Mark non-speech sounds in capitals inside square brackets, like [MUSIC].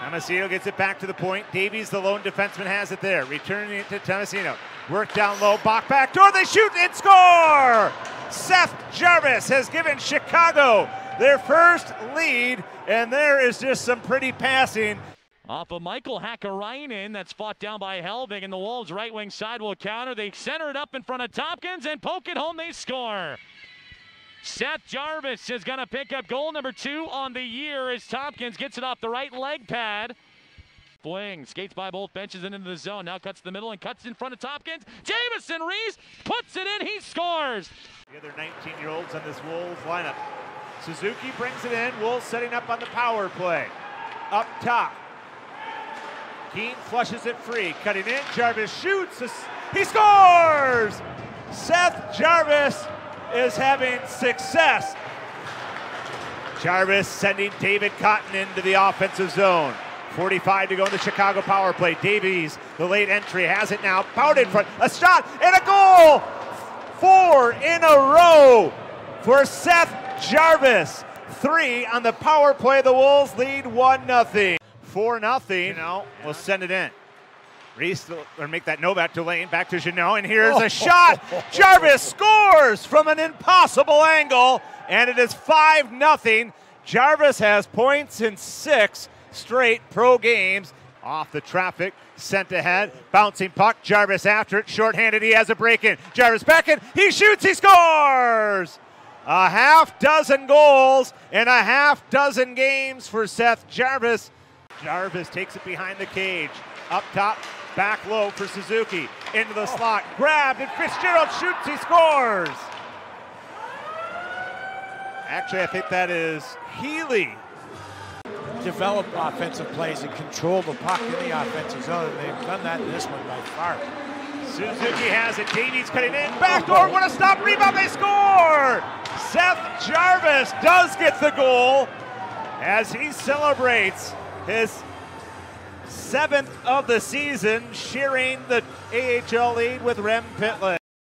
Tomasino gets it back to the point. Davies, the lone defenseman, has it there. Returning it to Tomasino. Work down low. Bokk back door. They shoot and score! Seth Jarvis has given Chicago their first lead, and there is just some pretty passing. Off of Michael Hakkarainen, that's fought down by Helvig, and the Wolves' right wing side will counter. They center it up in front of Tompkins and poke it home. They score. Seth Jarvis is going to pick up goal number two on the year as Tompkins gets it off the right leg pad. Fling skates by both benches and into the zone. Now cuts the middle and cuts in front of Tompkins. Jamieson Rees puts it in. He scores. The other 19 year olds on this Wolves lineup. Suzuki brings it in. Wolves setting up on the power play. Up top. Keane flushes it free. Cutting in. Jarvis shoots. He scores! Seth Jarvis is having success. Jarvis sending David Cotton into the offensive zone. 45 to go in the Chicago power play. Davies, the late entry, has it now. In front. A shot and a goal! Four in a row for Seth Jarvis. Three on the power play. The Wolves lead 1 0. 4 0. You know, we'll send it in. Rees or make that no back to Lane, back to Janot, and here's a [LAUGHS] shot. Jarvis scores from an impossible angle, and it is 5 0. Jarvis has points in six straight pro games. Off the traffic, sent ahead, bouncing puck. Jarvis after it, shorthanded. He has a break in. Jarvis back in. He shoots. He scores. A half dozen goals in a half dozen games for Seth Jarvis. Jarvis takes it behind the cage. Up top, back low for Suzuki. Into the slot, grabbed, and Fitzgerald shoots. He scores. Actually, I think that is Healy develop offensive plays and control the puck in the offensive zone, and they've done that in this one by far. Suzuki has it. Davies cutting in. Backdoor. Oh, what a stop. Rebound. They score. Seth Jarvis does get the goal as he celebrates his seventh of the season, sharing the AHL lead with Rem Pitlick.